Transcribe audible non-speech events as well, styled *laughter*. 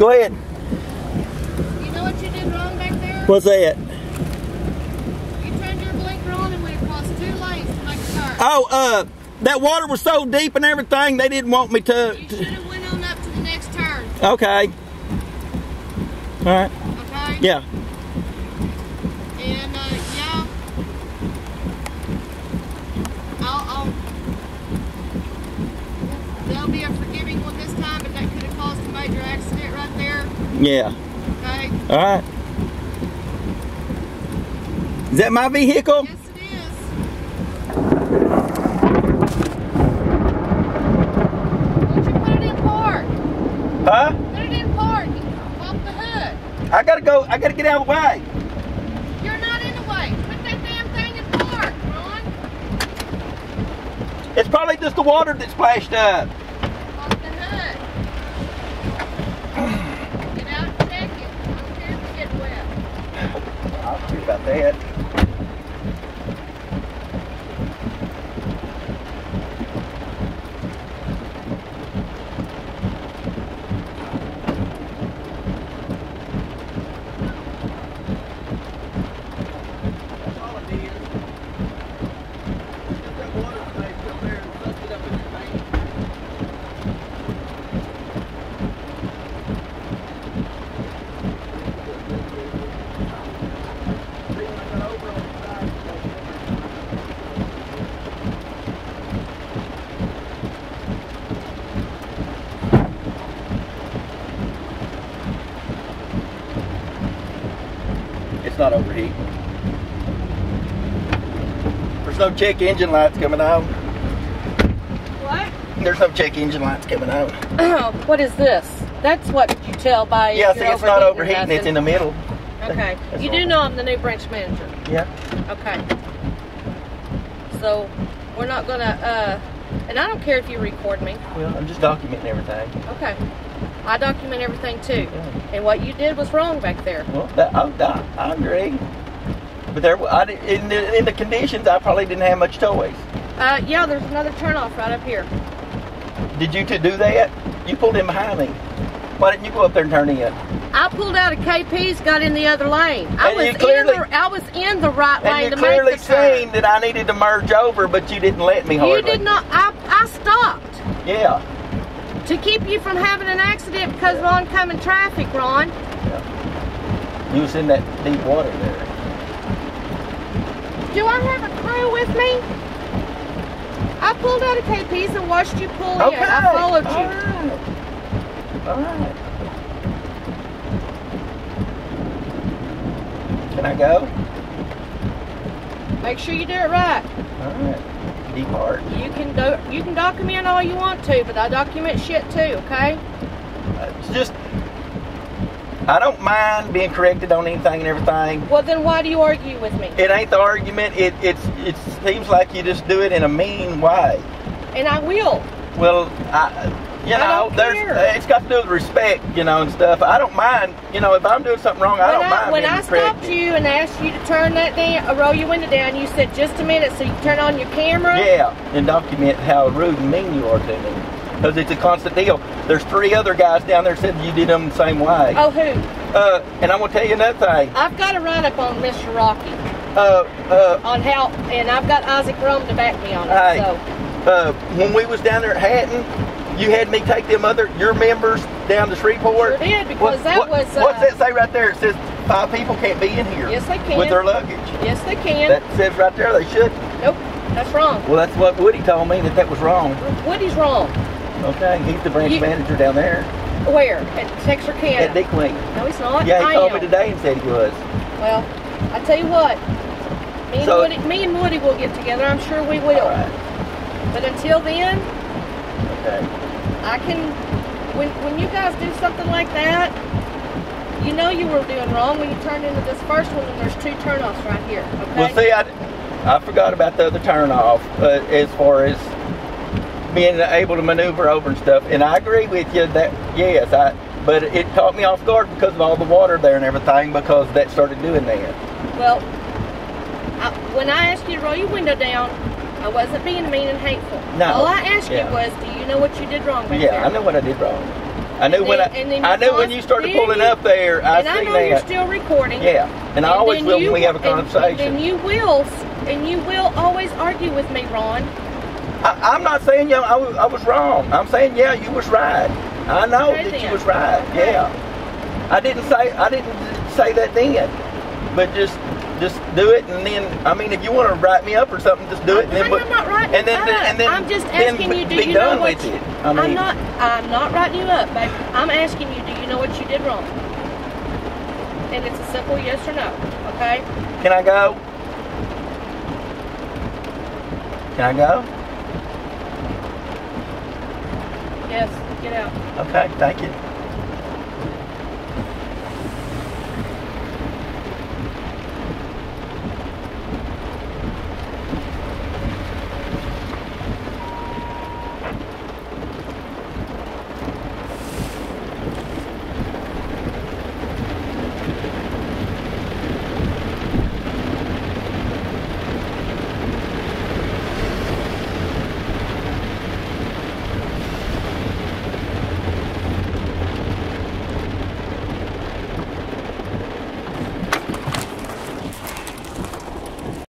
Go ahead. You know what you did wrong back there? What's that? You turned your blinker on and went across two lanes to make a turn. Oh, uh, that water was so deep and everything, they didn't want me to. You should have went on up to the next turn, Okay. All right. okay? Yeah. And, uh, yeah. I'll, I'll, there'll be a forgiving one this time, but that could have caused a major accident right there, Yeah. okay? All right. Is that my vehicle? Yes, it is. You put it in park? Huh? Put it in park. Off the hood. I gotta go. I gotta get out of the way. You're not in the way. Put that damn thing in park, Ron. It's probably just the water that splashed up. Off the hood. Get out and check it. I don't care if you get wet. I'll see about that. It's not overheating. There's no check engine lights coming out. What? There's no check engine lights coming on. what is this? That's what you tell by Yeah, see, it's not overheating. It's in the middle. Okay. *laughs* That's You do know I'm the new branch manager. Yeah. Okay. So we're not gonna uh and I don't care if you record me. Well, I'm just documenting everything. Okay. I document everything too. And what you did was wrong back there. Well, that, I, I, I agree. But there, I, in, the, in the conditions, I probably didn't have much choice. Uh yeah, there's another turnoff right up here. Did you to do that? You pulled in behind me. Why didn't you go up there and turn in? I pulled out of KP's, got in the other lane. I And was clearly- in the I was in the right And lane you to clearly make the turn. seen that I needed to merge over, but you didn't let me hardly. You did not I I stopped. Yeah. To keep you from having an accident because of oncoming traffic, Ron. Yeah. You was in that deep water there. Do I have a crew with me? I pulled out of KP's and watched you pull Okay. in. I followed All you. right. All right. Can I go? Make sure you do it right. All right. Depart. You can do you can document all you want to, but I document shit too, okay? Uh, it's just, I don't mind being corrected on anything and everything. Well then why do you argue with me? It ain't the argument. It it's it seems like you just do it in a mean way. And I will. Well, I, you know, there's care. it's got to do with respect, you know, and stuff. I don't mind, you know, if I'm doing something wrong, I when don't I, mind when I stopped corrected. you and asked you to turn that down, uh, roll your window down, you said just a minute so you turn on your camera. Yeah, and document how rude and mean you are to me. Because it's a constant deal. There's three other guys down there said you did them the same way. Oh who? Uh, and I'm gonna tell you another thing. I've got a write up on Mr. Rocky Uh, uh, on how, and I've got Isaac Rome to back me on it. Hey. So uh, when we was down there at Hatton, you had me take them other your members down to Shreveport. Sure did, because that was, uh, what's that say right there? It says five people can't be in here. Yes, they can. With their luggage. yes, they can. That says right there they should. nope, that's wrong. Well, that's what Woody told me that that was wrong. Woody's wrong. Okay, he's the branch You- manager down there Where? At Texarkana. at Dick Wing. no, he's not. Yeah, he I called am. me today and said he was. Well, I tell you what. Me and, So- Woody, me and Woody will get together. I'm sure we will. Right. But until then, Okay. I can. When when you guys do something like that, you know you were doing wrong when you turned into this first one, and there's two turnoffs right here. Okay. Well, see, I, I forgot about the other turn off uh, as far as being able to maneuver over and stuff. And I agree with you that yes, I. But it caught me off guard because of all the water there and everything because that started doing that. Well, I, when I asked you to roll your window down, I wasn't being mean and hateful. No. All I asked Yeah. you was, do you know what you did wrong Yeah, there? I know what I did wrong. I knew And when I, and I knew when you started pulling you- up there. I and I know you're still recording. Yeah, and I always will you when we have a and- And you will, and you will always argue with me, Ron. I, I'm not saying you I, was- I was wrong. I'm saying yeah, you was right. I know Okay, that you was right. Okay. Yeah, I didn't say I didn't say that then, but just just do it and then I mean if you want to write me up or something, just do it. And then, I'm not writing and then, up. and then I'm just asking you, do be you done know what with you- it. I mean, I'm not. I'm not writing you up, baby. I'm asking you, do you know what you did wrong? And it's a simple yes or no. Okay. Can I go? Can I go? Yes. Get out. Okay, thank you.